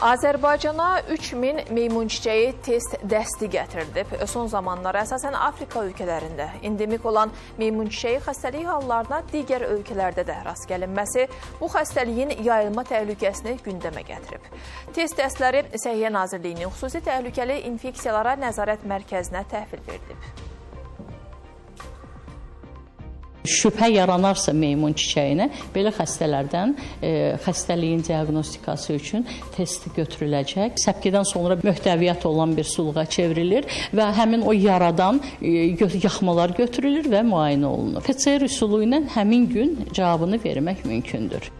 Azərbaycana 3000 meymun çiçəyi test dəsti gətirilib. Son zamanlar əsasən Afrika ölkələrində endemik olan meymun çiçəyi xəstəlik hallarına digər ölkələrdə də rast gəlinməsi bu xəstəliyin yayılma təhlükəsini gündəmə gətirib. Test dəstləri Səhiyyə Nazirliyinin xüsusi təhlükəli infeksiyalara nəzarət mərkəzinə təhvil verilib. Şübhə yaranarsa meymun çiçəyinə belə xəstələrdən e, xəstəliyin diaqnostikası üçün test götürüləcək. Səpkidən sonra möhtəviyyət olan bir suluğa çevrilir və həmin o yaradan e, yaxmalar götürülür və müayinə olunur. PCR üsulu ilə həmin gün cavabını vermək mümkündür.